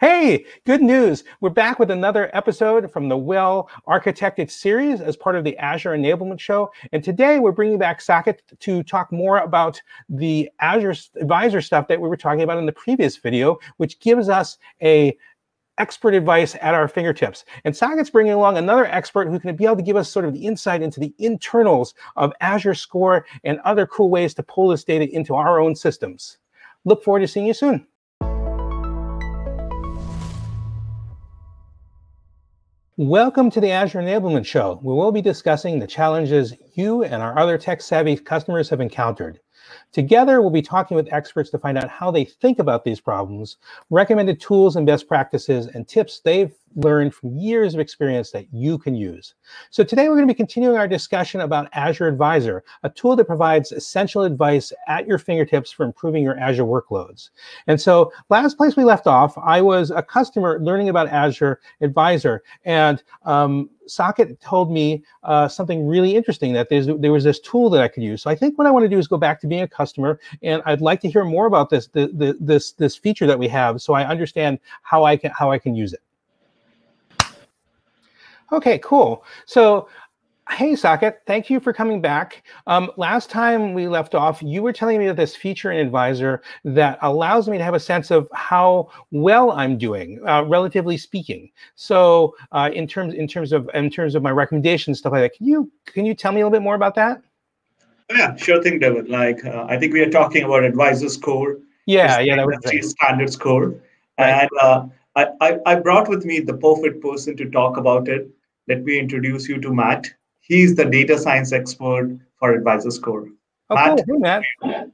Hey, good news. We're back with another episode from the Well Architected series as part of the Azure Enablement Show. And today we're bringing back Saket to talk more about the Azure Advisor stuff that we were talking about in the previous video, which gives us a expert advice at our fingertips. And Saket's bringing along another expert who can be able to give us sort of the insight into the internals of Azure Score and other cool ways to pull this data into our own systems. Look forward to seeing you soon. Welcome to the Azure Enablement Show, where we'll be discussing the challenges you and our other tech savvy customers have encountered. Together, we'll be talking with experts to find out how they think about these problems, recommended tools and best practices, and tips they've learned from years of experience that you can use. So today we're going to be continuing our discussion about Azure Advisor, a tool that provides essential advice at your fingertips for improving your Azure workloads. And so last place we left off, I was a customer learning about Azure Advisor, and um, Saket told me uh, something really interesting that there was this tool that I could use. So I think what I want to do is go back to being a customer, and I'd like to hear more about this the, the, this this feature that we have, so I understand how I can how I can use it. Okay, cool. So, hey, Saket, thank you for coming back. Um, last time we left off, you were telling me that this feature in Advisor that allows me to have a sense of how well I'm doing, uh, relatively speaking. So, uh, in terms in terms of in terms of my recommendations, stuff like that, can you can you tell me a little bit more about that? Yeah, sure thing, David. Like uh, I think we are talking about Advisor Score. Yeah, yeah, that was standard score, right. and uh, I I brought with me the perfect person to talk about it let me introduce you to Matt. He's the data science expert for Advisor Score. Oh, Matt. Cool. Hey, Matt.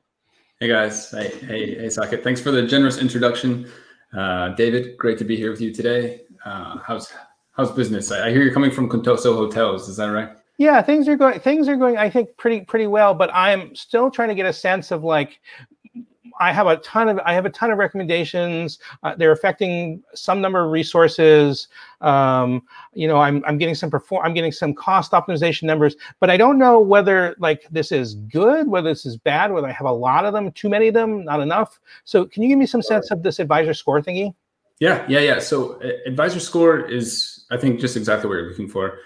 Hey, guys. Hey, hey, hey, Saket. Thanks for the generous introduction. Uh, David, great to be here with you today. Uh, how's how's business? I, I hear you're coming from Contoso Hotels. Is that right? Yeah, things are going. Things are going. I think pretty pretty well. But I'm still trying to get a sense of like I have a ton of I have a ton of recommendations. Uh, they're affecting some number of resources. Um, you know, I'm I'm getting some perform I'm getting some cost optimization numbers, but I don't know whether like this is good, whether this is bad, whether I have a lot of them, too many of them, not enough. So can you give me some sense of this advisor score thingy? Yeah, yeah, yeah. So uh, advisor score is I think just exactly what you're looking for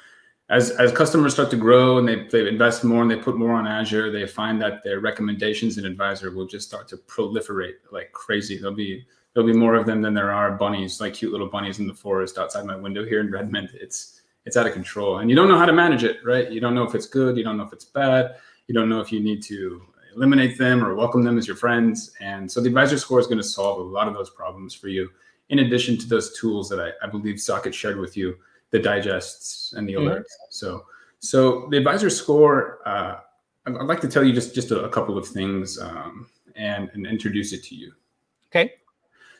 as as customers start to grow and they, they invest more and they put more on Azure, they find that their recommendations and Advisor will just start to proliferate like crazy. There'll be there'll be more of them than there are bunnies, like cute little bunnies in the forest outside my window here in Redmond. It's it's out of control, and you don't know how to manage it, right? You don't know if it's good, you don't know if it's bad, you don't know if you need to eliminate them or welcome them as your friends. And so the advisor score is going to solve a lot of those problems for you, in addition to those tools that I, I believe Saket shared with you the digests and the mm-hmm. alerts. Mm-hmm. So, so the advisor score, uh, I'd like to tell you just just a, a couple of things um, and and introduce it to you. Okay.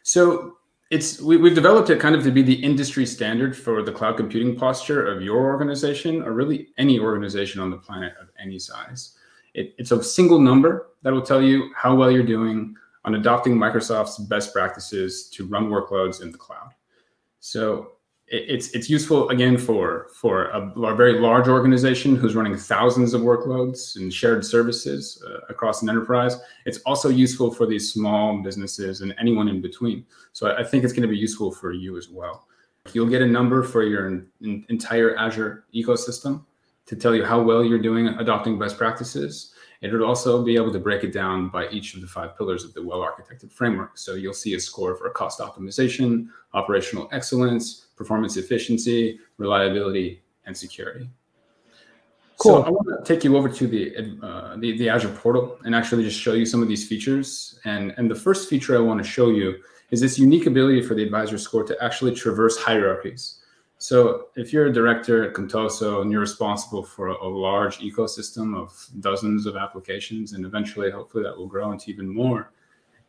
So it's we, have developed it kind of to be the industry standard for the cloud computing posture of your organization or really any organization on the planet of any size. It, it's a single number that will tell you how well you're doing on adopting Microsoft's best practices to run workloads in the cloud. So it's it's useful again for for a, a, very large organization who's running thousands of workloads and shared services uh, across an enterprise. It's also useful for these small businesses and anyone in between. So I, think it's going to be useful for you as well. You'll get a number for your in, in, entire Azure ecosystem to tell you how well you're doing adopting best practices. It would also be able to break it down by each of the five pillars of the well architected framework. So you'll see a score for cost optimization, operational excellence, performance efficiency, reliability, and security. Cool. So I want to take you over to the, uh, the, the Azure portal and actually just show you some of these features. And and the first feature I want to show you is this unique ability for the advisor score to actually traverse hierarchies. So if you're a director at Contoso and you're responsible for a, large ecosystem of dozens of applications, and eventually, hopefully, that will grow into even more,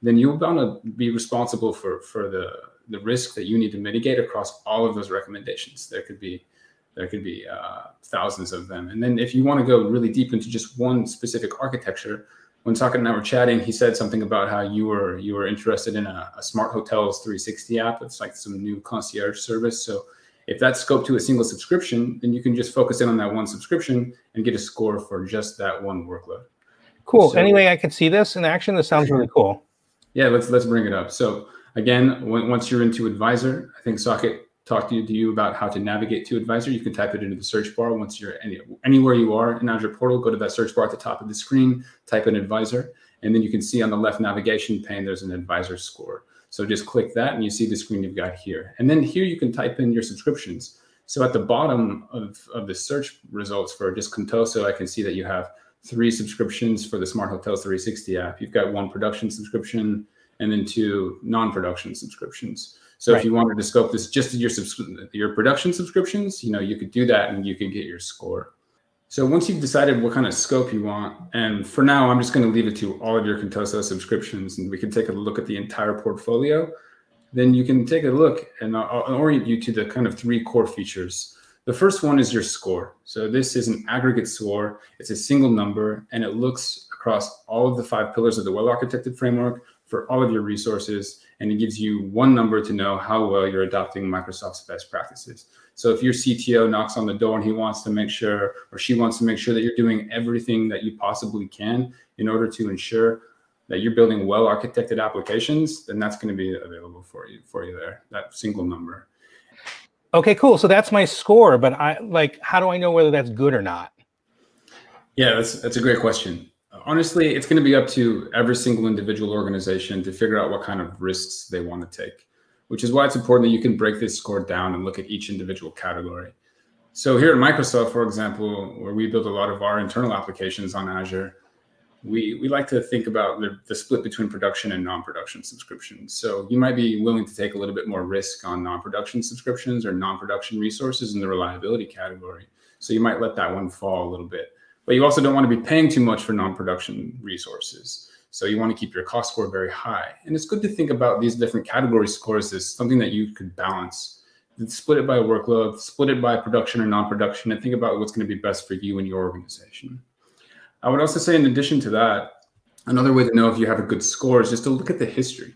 then you're want to be responsible for for the the risk that you need to mitigate across all of those recommendations. There could be there could be uh, thousands of them, and then if you want to go really deep into just one specific architecture, when Saket and I were chatting, he said something about how you were you were interested in a, a smart hotels 360 app. It's like some new concierge service. So if that's scoped to a single subscription, then you can just focus in on that one subscription and get a score for just that one workload. Cool. So, anyway, I could see this in action. This sounds really cool. Yeah, let's let's bring it up. So Again, when, once you're into Advisor, I think Saket talked to you, to you about how to navigate to Advisor. You can type it into the search bar. Once you're any, anywhere you are in Azure Portal, go to that search bar at the top of the screen, type in Advisor, and then you can see on the left navigation pane, there's an Advisor score. So just click that and you see the screen you've got here. And then here you can type in your subscriptions. So at the bottom of, of the search results for just Contoso, I can see that you have three subscriptions for the Smart Hotels 360 app. You've got one production subscription and then two non-production subscriptions. So right. if you wanted to scope this just to your your production subscriptions, you know, you could do that and you could get your score. So once you've decided what kind of scope you want, and for now, I'm just going to leave it to all of your Contoso subscriptions, and we can take a look at the entire portfolio. Then you can take a look, and I'll, orient you to the kind of three core features. The first one is your score. So this is an aggregate score. It's a single number, and it looks across all of the five pillars of the well-architected framework for all of your resources, and it gives you one number to know how well you're adopting Microsoft's best practices. So if your CTO knocks on the door and he wants to make sure, or she wants to make sure that you're doing everything that you possibly can in order to ensure that you're building well architected applications, then that's going to be available for you for you there. That single number. Okay, cool. So that's my score, but I like how do I know whether that's good or not? Yeah, that's that's a great question. Honestly, it's going to be up to every single individual organization to figure out what kind of risks they want to take which is why it's important that you can break this score down and look at each individual category. So here at Microsoft, for example, where we build a lot of our internal applications on Azure, we, we like to think about the, the split between production and non-production subscriptions. So you might be willing to take a little bit more risk on non-production subscriptions or non-production resources in the reliability category. So you might let that one fall a little bit. But you also don't want to be paying too much for non-production resources. So you want to keep your cost score very high. And it's good to think about these different category scores as something that you could balance. Split it by workload, split it by production or non-production, and think about what's going to be best for you and your organization. I would also say, in addition to that, another way to know if you have a good score is just to look at the history.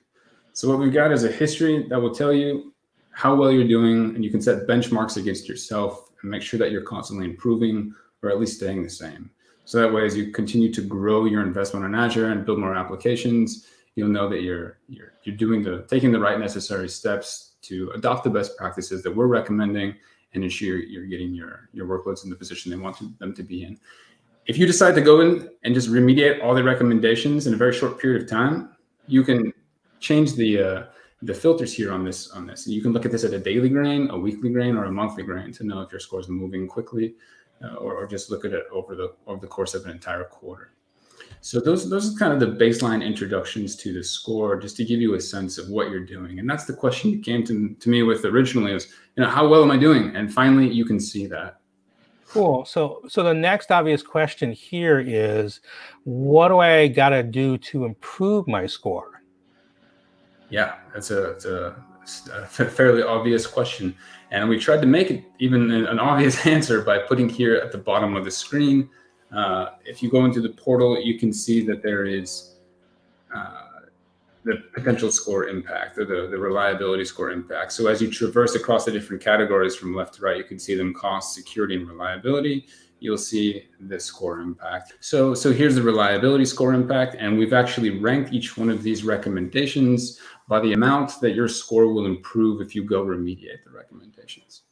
So what we've got is a history that will tell you how well you're doing, and you can set benchmarks against yourself and make sure that you're constantly improving or at least staying the same. So that way, as you continue to grow your investment on Azure and build more applications, you'll know that you're you're you're doing the taking the right necessary steps to adopt the best practices that we're recommending and ensure you're getting your your workloads in the position they want to, them to be in. If you decide to go in and just remediate all the recommendations in a very short period of time, you can change the uh, the filters here on this on this. You can look at this at a daily grain, a weekly grain, or a monthly grain to know if your score is moving quickly uh, or, or just look at it over the over the course of an entire quarter. So those those are kind of the baseline introductions to the score, just to give you a sense of what you're doing. And that's the question you came to, to me with originally is, you know, how well am I doing? And finally, you can see that. Cool. So so the next obvious question here is, what do I got to do to improve my score? Yeah, that's a, that's a, a fairly obvious question. And we tried to make it even an obvious answer by putting here at the bottom of the screen. Uh, if you go into the portal, you can see that there is uh, the potential score impact or the, the reliability score impact. So as you traverse across the different categories from left to right, you can see them cost, security, and reliability. You'll see the score impact. So, so here's the reliability score impact, and we've actually ranked each one of these recommendations by the amount that your score will improve if you go remediate the recommendations.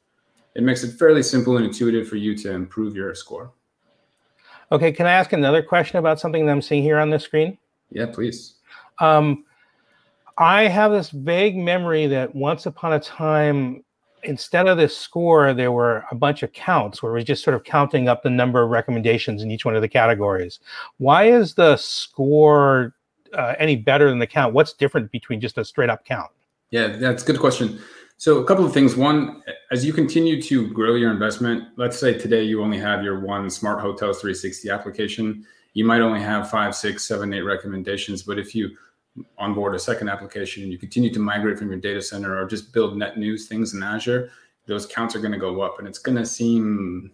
It makes it fairly simple and intuitive for you to improve your score. Okay, can I ask another question about something that I'm seeing here on the screen? Yeah, please. Um, I have this vague memory that once upon a time, instead of this score, there were a bunch of counts where we're just sort of counting up the number of recommendations in each one of the categories. Why is the score uh, any better than the count? What's different between just a straight up count? Yeah, that's a good question. So a couple of things. One, as you continue to grow your investment, let's say today you only have your one Smart Hotels 360 application. You might only have five, six, seven, eight recommendations. But if you onboard a second application and you continue to migrate from your data center or just build net new things in Azure, those counts are going to go up and it's going to seem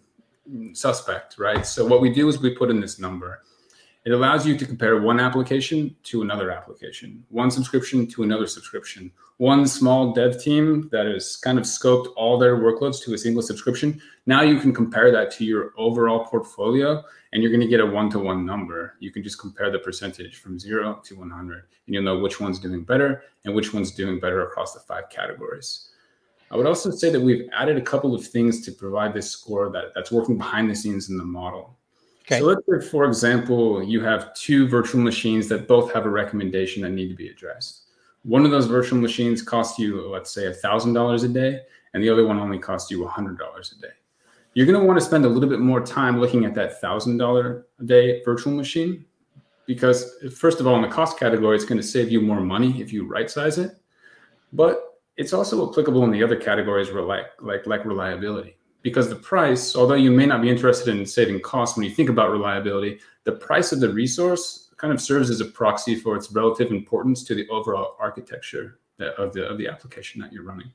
suspect, right? So what we do is we put in this number It allows you to compare one application to another application, one subscription to another subscription, one small dev team that has kind of scoped all their workloads to a single subscription. Now you can compare that to your overall portfolio and you're going to get a one to one number. You can just compare the percentage from zero to 100 and you'll know which one's doing better and which one's doing better across the five categories. I would also say that we've added a couple of things to provide this score that, that's working behind the scenes in the model. Okay. So let's say, for example, you have two virtual machines that both have a recommendation that need to be addressed. One of those virtual machines costs you, let's say, $1,000 a day, and the other one only costs you $100 a day. You're going to want to spend a little bit more time looking at that $1,000 a day virtual machine because, first of all, in the cost category, it's going to save you more money if you right size it. But it's also applicable in the other categories like, like, like reliability. Because the price, although you may not be interested in saving costs when you think about reliability, the price of the resource kind of serves as a proxy for its relative importance to the overall architecture uh, of the, of the application that you're running.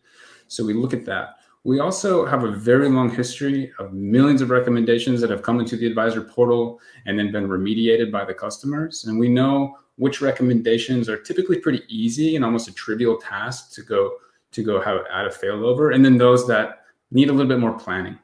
So we look at that. We also have a very long history of millions of recommendations that have come into the advisor portal and then been remediated by the customers. And we know which recommendations are typically pretty easy and almost a trivial task to go to go have add a failover, and then those that need a little bit more planning.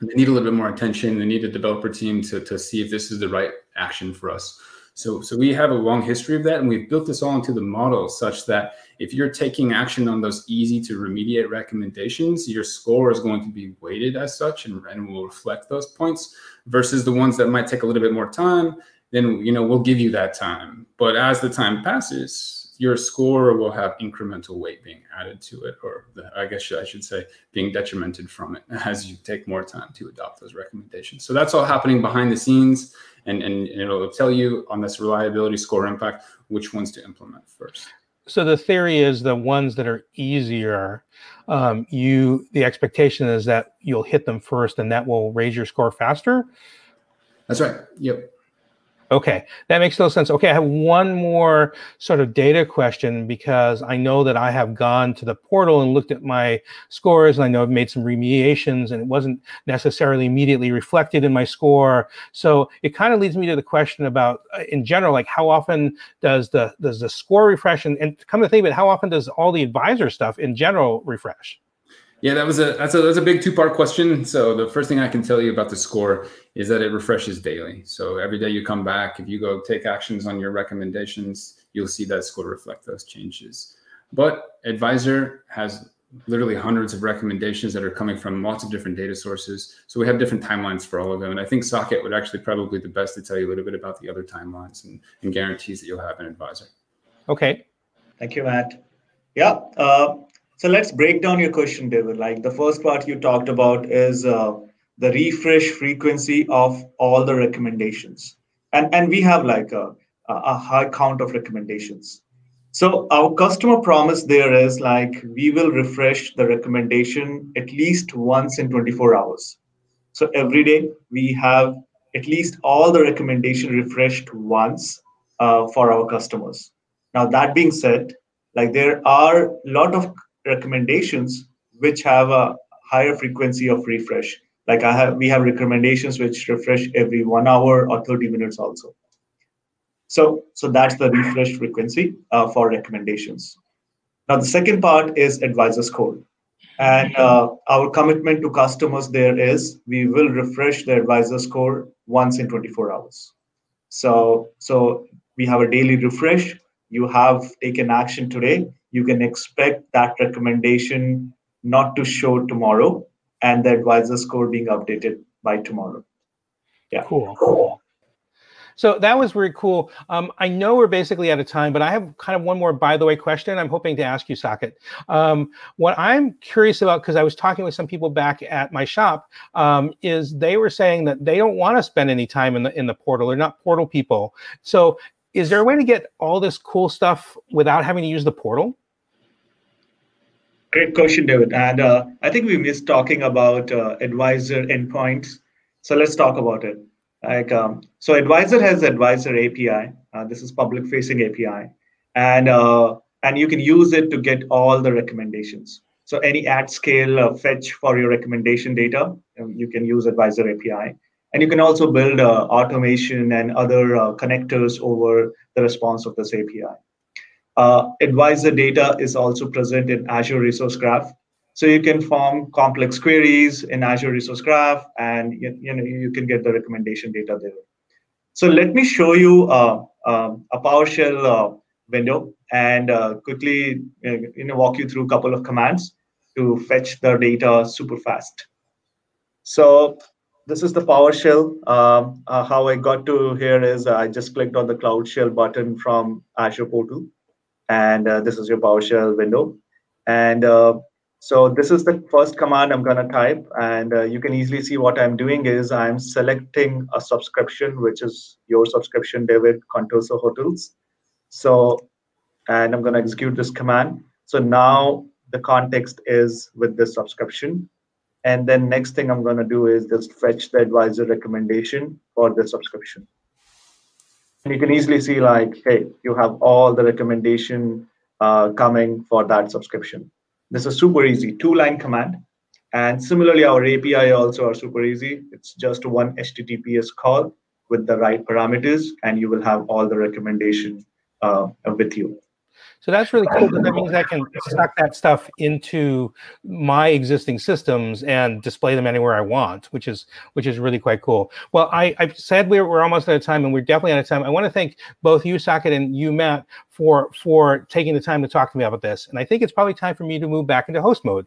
They need a little bit more attention. They need a developer team to, to see if this is the right action for us. So, so we have a long history of that, and we've built this all into the model such that if you're taking action on those easy to remediate recommendations, your score is going to be weighted as such and, and will reflect those points versus the ones that might take a little bit more time. Then you know we'll give you that time. But as the time passes, your score will have incremental weight being added to it, or the, I guess I should say being detrimented from it as you take more time to adopt those recommendations. So that's all happening behind the scenes, and, and, it'll tell you on this reliability score impact which ones to implement first. So the theory is the ones that are easier, um, you the expectation is that you'll hit them first, and that will raise your score faster. That's right. Yep. Okay, that makes no sense. Okay, I have one more sort of data question because I know that I have gone to the portal and looked at my scores, and I know I've made some remediations, and it wasn't necessarily immediately reflected in my score. So it kind of leads me to the question about, uh, in general, like how often does the does the score refresh, and, and come to think of it, how often does all the advisor stuff in general refresh? Yeah, that was a that's a that's a big two part question. So the first thing I can tell you about the score is that it refreshes daily. So every day you come back, if you go take actions on your recommendations, you'll see that score reflect those changes. But Advisor has literally hundreds of recommendations that are coming from lots of different data sources. So we have different timelines for all of them. And I think Saket would actually probably the best to tell you a little bit about the other timelines and, and guarantees that you'll have an advisor. Okay. Thank you, Matt. Yeah. Uh, so let's break down your question, David. Like the first part you talked about is uh, the refresh frequency of all the recommendations. And, and we have like a, a high count of recommendations. So our customer promise there is like we will refresh the recommendation at least once in 24 hours. So every day we have at least all the recommendation refreshed once uh, for our customers. Now that being said, like there are a lot of recommendations which have a higher frequency of refresh. Like I have, we have recommendations which refresh every one hour or 30 minutes also. So, so that's the refresh frequency uh, for recommendations. Now, the second part is advisor score. And uh, our commitment to customers there is we will refresh the advisor score once in 24 hours. So, so we have a daily refresh. You have taken action today you can expect that recommendation not to show tomorrow and the advisor score being updated by tomorrow. Yeah. Cool. cool. So that was very cool. Um, I know we're basically out of time, but I have kind of one more by the way question I'm hoping to ask you, Saket. Um, what I'm curious about, because I was talking with some people back at my shop, um, is they were saying that they don't want to spend any time in the in the portal. They're not portal people. So is there a way to get all this cool stuff without having to use the portal? Great question, David. And uh, I think we missed talking about uh, advisor endpoints. So let's talk about it. Like, um, so advisor has advisor API. Uh, this is public facing API, and uh, and you can use it to get all the recommendations. So any at scale uh, fetch for your recommendation data, um, you can use advisor API. And you can also build uh, automation and other uh, connectors over the response of this API. Uh, advisor data is also present in Azure Resource Graph. So you can form complex queries in Azure Resource Graph, and you, you know you can get the recommendation data there. So let me show you uh, um, a PowerShell uh, window and uh, quickly you know walk you through a couple of commands to fetch the data super fast. So this is the PowerShell. Um, uh, how I got to here is I just clicked on the Cloud Shell button from Azure portal, and uh, this is your PowerShell window. And uh, so this is the first command I'm going to type, and uh, you can easily see what I'm doing is I'm selecting a subscription, which is your subscription, David Contoso Hotels. So, and I'm going to execute this command. So now the context is with this subscription. And then next thing I'm going to do is just fetch the advisor recommendation for the subscription. And you can easily see like, hey, you have all the recommendation uh, coming for that subscription. This is super easy, two line command. And similarly, our API also are super easy. It's just one HTTPS call with the right parameters, and you will have all the recommendation uh, with you. So that's really cool because that means I can suck that stuff into my existing systems and display them anywhere I want, which is which is really quite cool. Well, I, I said we're, we're almost out of time and we're definitely out of time. I want to thank both you, Saket, and you, Matt, for for taking the time to talk to me about this. And I think it's probably time for me to move back into host mode.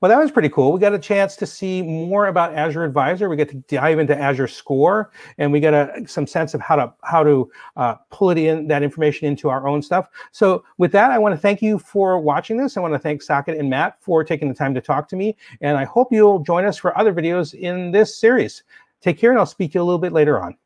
Well, that was pretty cool. We got a chance to see more about Azure Advisor. We get to dive into Azure Score, and we got a, some sense of how to how to uh, pull it in that information into our own stuff. So, with that, I want to thank you for watching this. I want to thank Saket and Matt for taking the time to talk to me, and I hope you'll join us for other videos in this series. Take care, and I'll speak to you a little bit later on.